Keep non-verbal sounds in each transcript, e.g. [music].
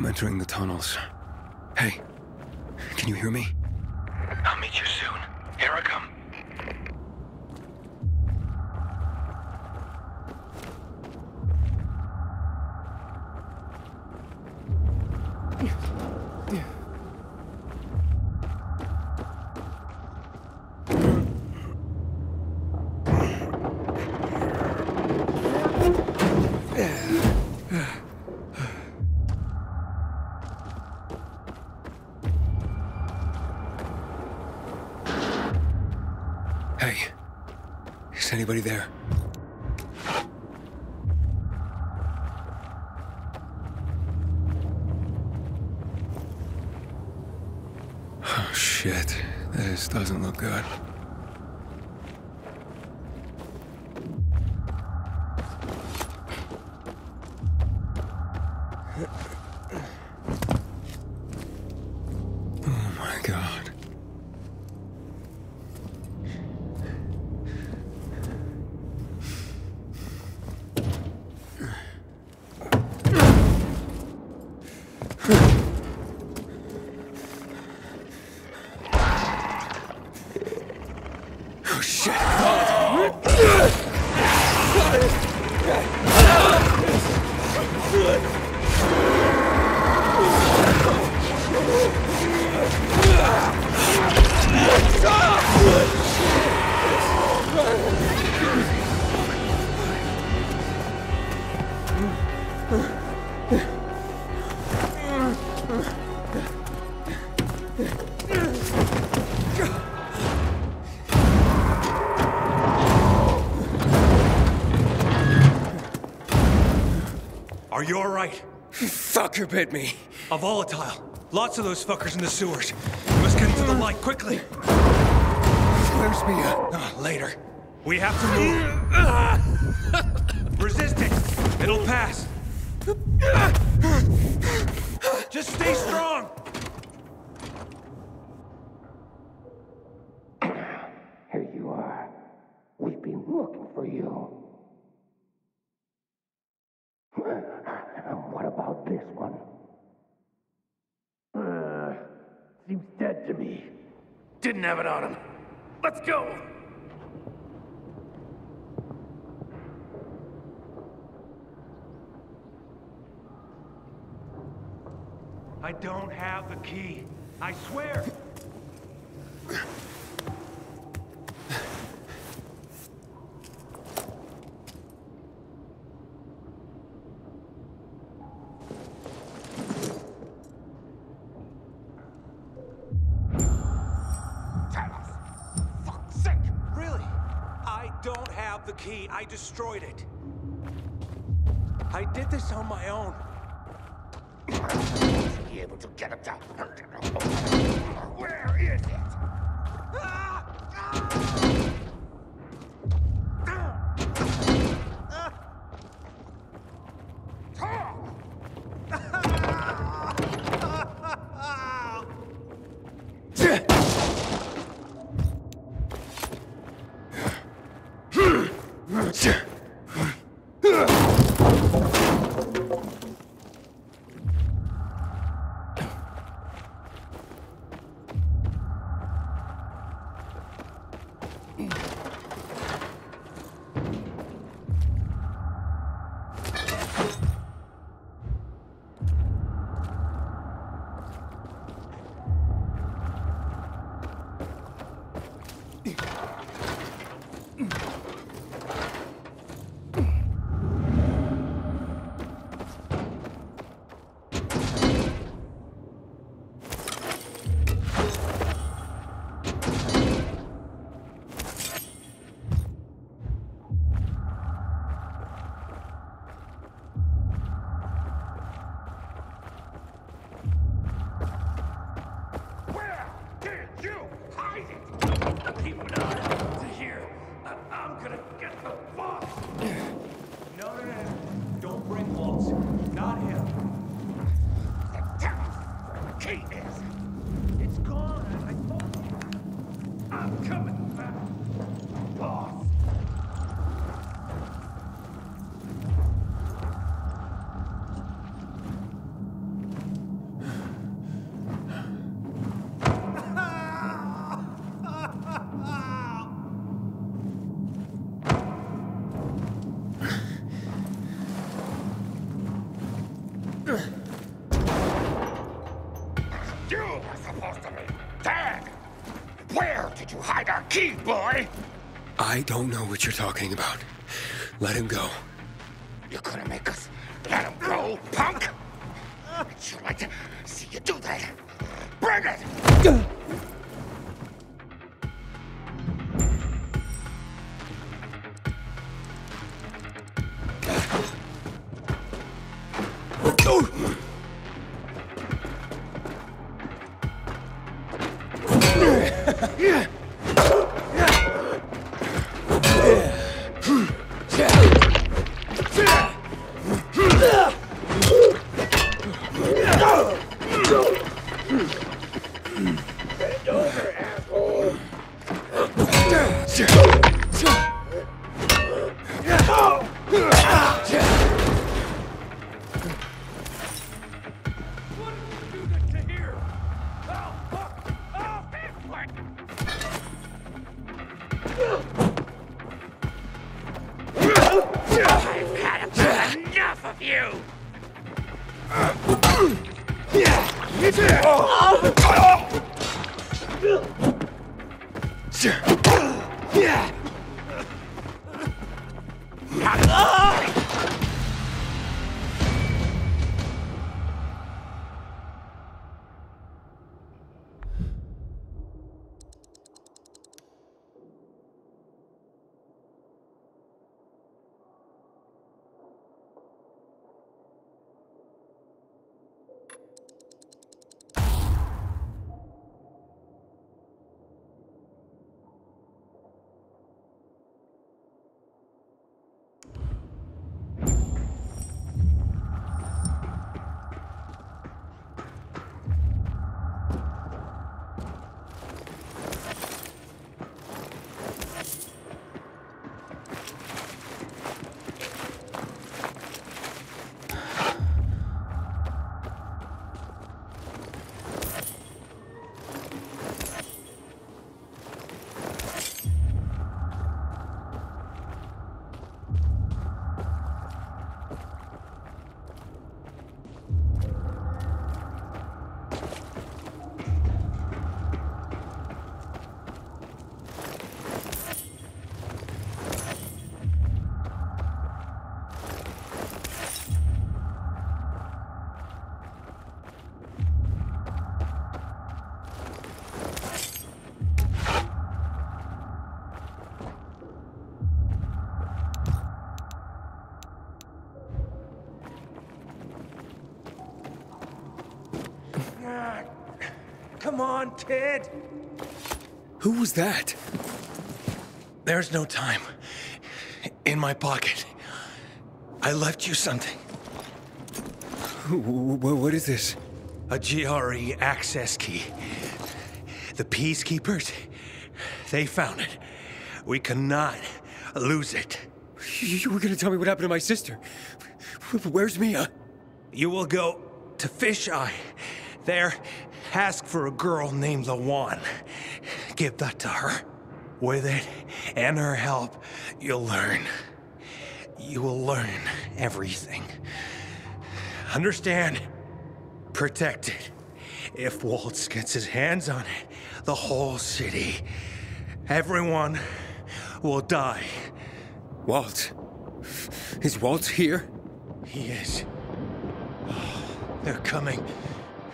I'm entering the tunnels. Hey, can you hear me? I'll meet you soon. Here I come. Hey, is anybody there? Oh, shit. This doesn't look good. Oh shit. Fucker bit me. A volatile. Lots of those fuckers in the sewers. We must get into the light quickly. Where's Mia? Uh, later. We have to move. Resist it. It'll pass. Just stay strong. Here you are. We've been looking for you. And what about this one? Uh, seems dead to me. Didn't have it on him. Let's go! I don't have the key. I swear. Where I don't know what you're talking about. Let him go. I've had enough of you! Come on, Ted! Who was that? There's no time. In my pocket. I left you something. Wh- wh- What is this? A GRE access key. The Peacekeepers, they found it. We cannot lose it. You were gonna tell me what happened to my sister. Where's Mia? You will go to Fisheye. There, ask for a girl named Lawan. Give that to her. With it and her help, you'll learn. You will learn everything. Understand? Protect it. If Waltz gets his hands on it, the whole city, everyone will die. Walt. Is Walt here? He is. Oh, they're coming.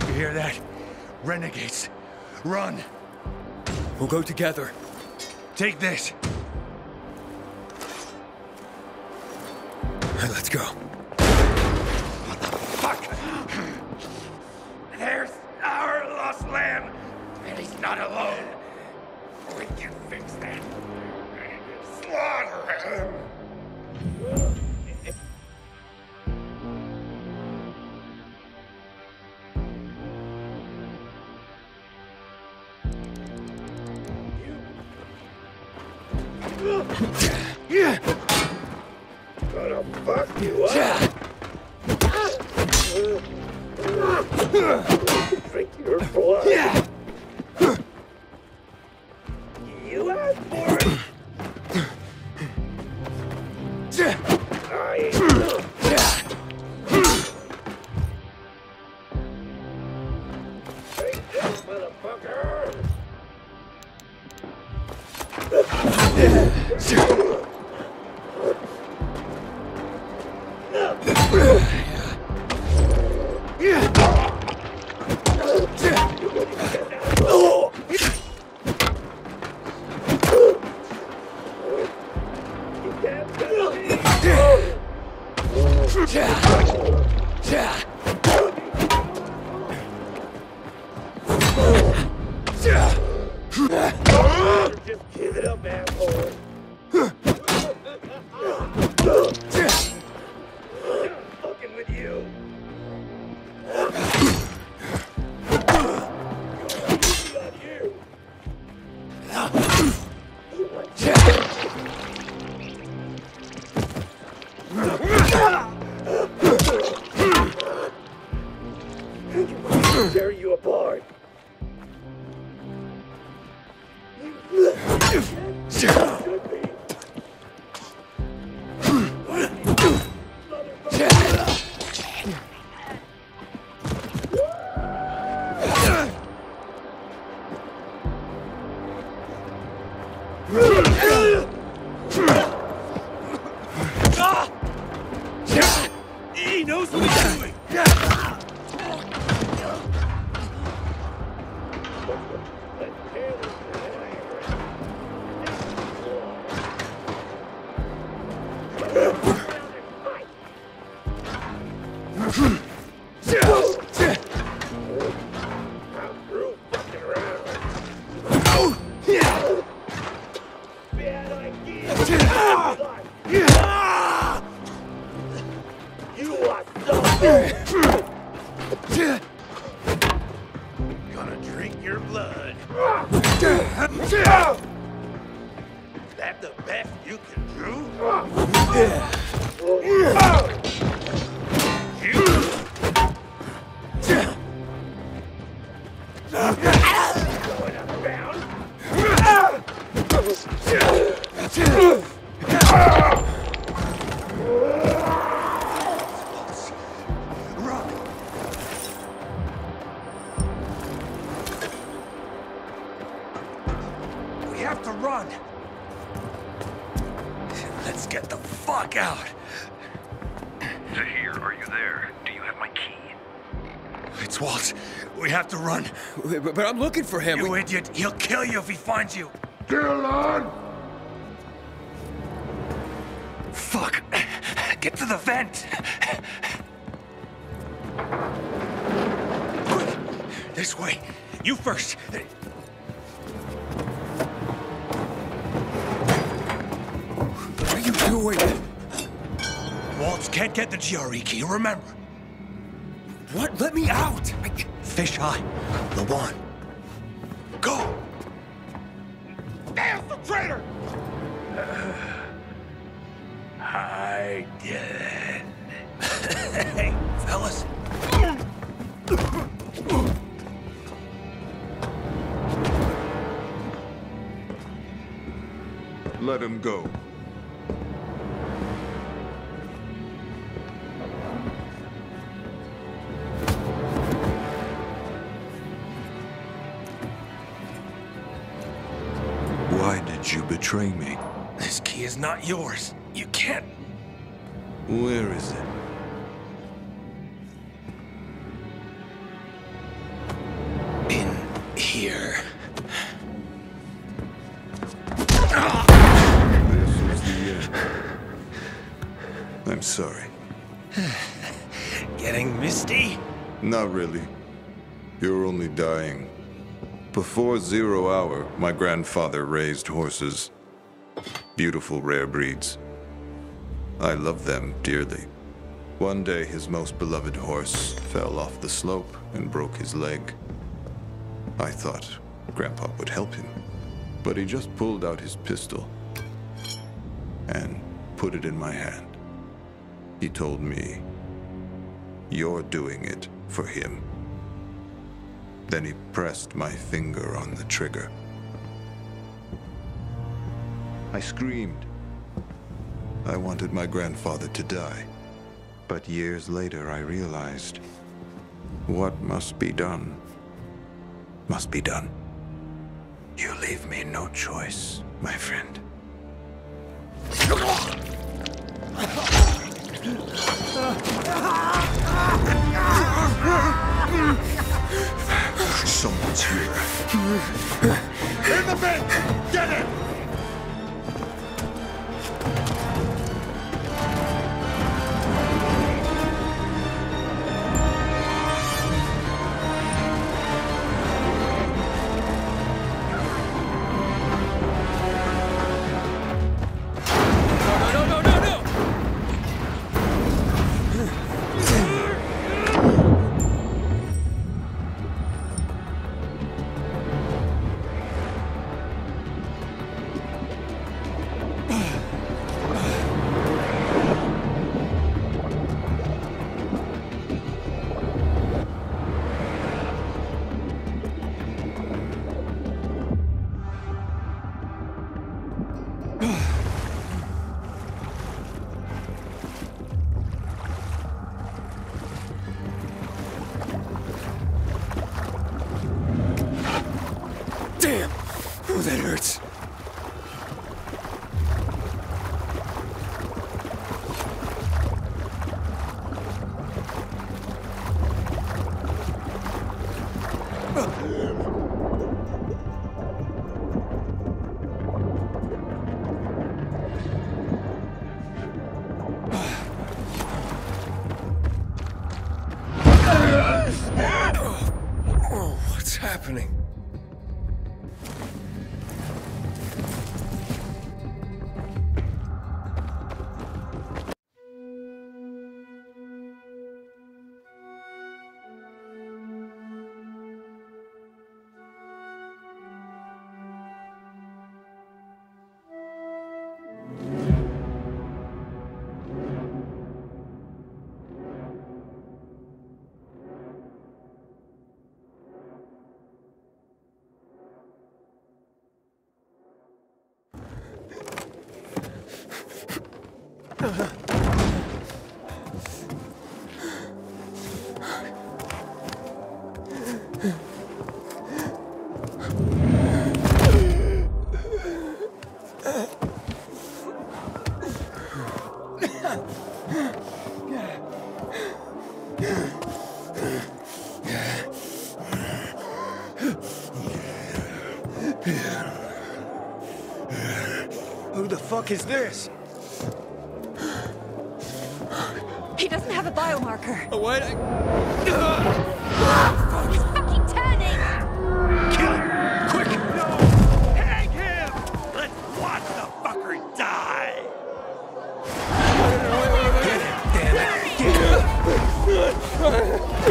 You hear that? Renegades. Run. We'll go together. Take this. Right, let's go. You up! Just 違う! You are so Gonna drink your blood. Is that the best you can do? Have to run. Let's get the fuck out. Zahir, are you there? Do you have my key? It's Walt. We have to run. But, but I'm looking for him. You We- idiot. He'll kill you if he finds you. Still on? Fuck. Get to the vent. Quick. This way. You first. Doing? Waltz can't get the GRE key, remember. What? Let me out! I... Fisheye. The one. Go. Damn the traitor! I did Hey, fellas. Let him go. Betray me? This key is not yours. You can't. Where is it? In here. This was the end. I'm sorry. [sighs] Getting misty? Not really. You're only dying. Before zero hour, my grandfather raised horses. Beautiful rare breeds. I love them dearly. One day, his most beloved horse fell off the slope and broke his leg. I thought Grandpa would help him, but he just pulled out his pistol and put it in my hand. He told me, You're doing it for him. Then he pressed my finger on the trigger. I screamed. I wanted my grandfather to die. But years later, I realized what must be done must be done. You leave me no choice, my friend. Someone's here. In the vent! Get it! Who the fuck is this? He doesn't have a biomarker. What? He's Oh, [laughs]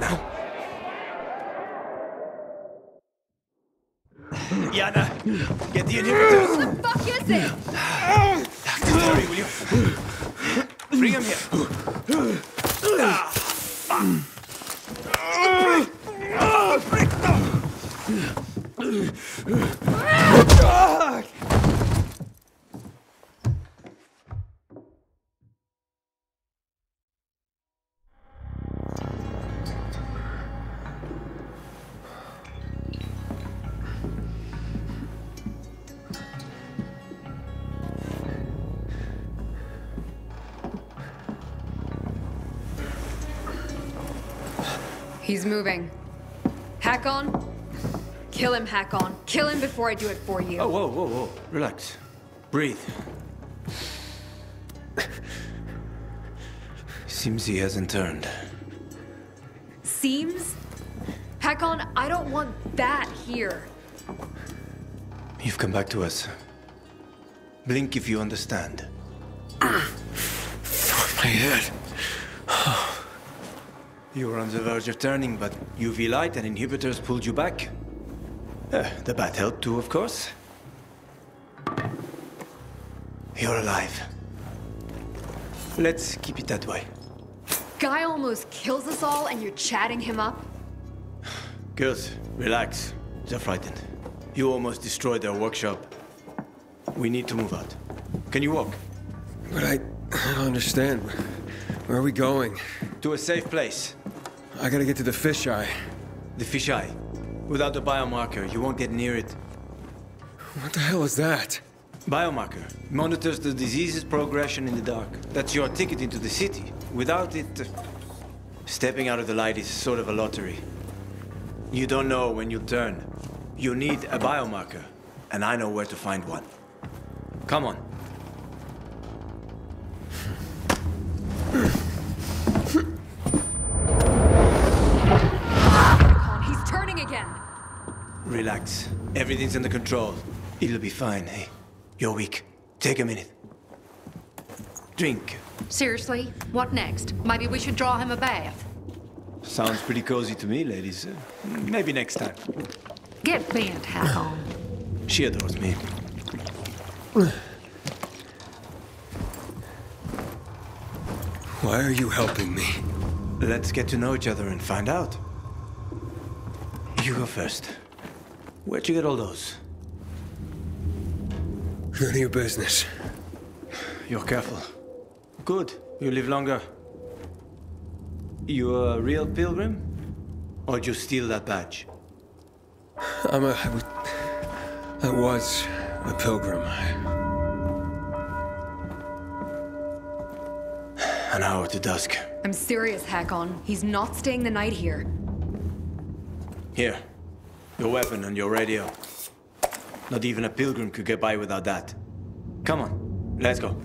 now. Yana, get the inhibitors! What the fuck is it? Dr. Terry, will you? Bring him here. Ah, fuck. Break them! He's moving. Hakon. Kill him, Hakon. Kill him before I do it for you. Oh, whoa, whoa, whoa. Relax. Breathe. Seems he hasn't turned. Seems? Hakon, I don't want that here. You've come back to us. Blink if you understand. Ah. My head. You were on the verge of turning, but UV light and inhibitors pulled you back. Uh, the bat helped too, of course. You're alive. Let's keep it that way. Guy almost kills us all and you're chatting him up? Girls, relax. They're frightened. You almost destroyed their workshop. We need to move out. Can you walk? But I, I don't understand. Where are we going? To a safe place. I gotta get to the fisheye. The fisheye. Without the biomarker, you won't get near it. What the hell is that? Biomarker monitors the disease's progression in the dark. That's your ticket into the city. Without it, uh, stepping out of the light is sort of a lottery. You don't know when you'll turn. You need a biomarker, and I know where to find one. Come on. [clears throat] Relax. Everything's under control. It'll be fine, hey? You're weak. Take a minute. Drink. Seriously? What next? Maybe we should draw him a bath. Sounds pretty cozy to me, ladies. Uh, Maybe next time. Get bent, Hakon. She adores me. Why are you helping me? Let's get to know each other and find out. You go first. Where'd you get all those? None of your business. You're careful. Good. You live longer. You're a real pilgrim? Or did you steal that badge? I'm a. I was- I was a pilgrim. An hour to dusk. I'm serious, Hakon. He's not staying the night here. Here. Your weapon and your radio. Not even a pilgrim could get by without that. Come on, let's go.